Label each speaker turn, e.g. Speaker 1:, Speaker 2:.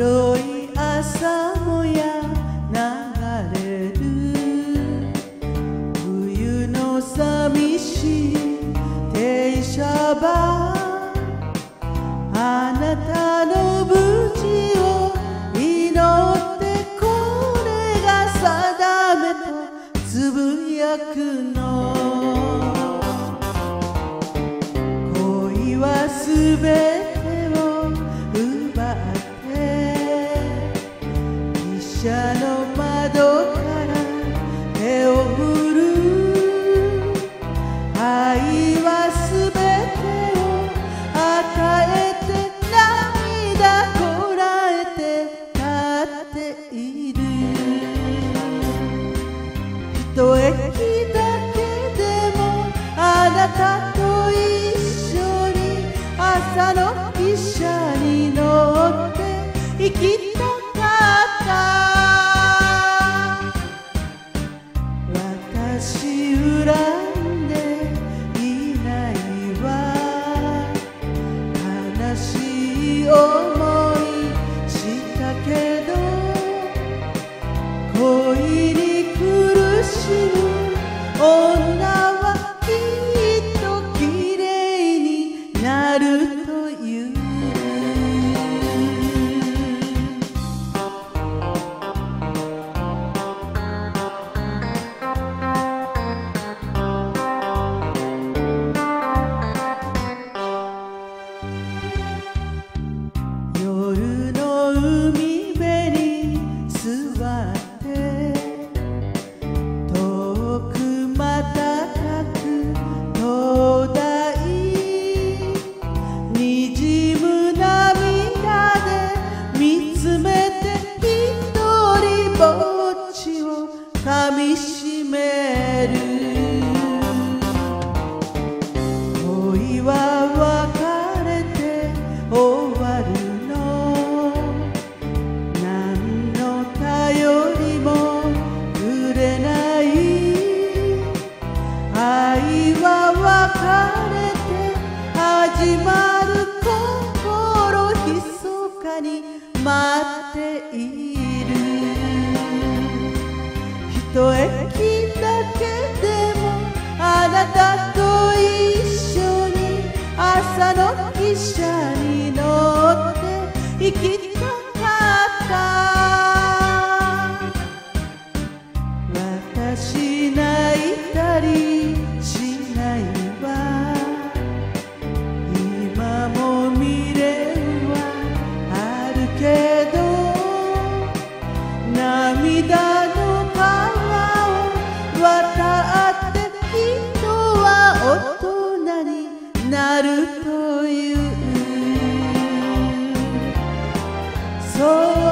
Speaker 1: 白い朝もや流れる。冬の寂しい停車場。車の窓から手を振る。愛はすべてを与えて涙こらえて立っている。一駅だけでもあなたと一緒に朝の汽車に乗って行きた始まる心密かに待っている。一駅だけでもあなたと一緒に朝の汽車に乗って行きたけど涙の川を渡って人は大人になるというう。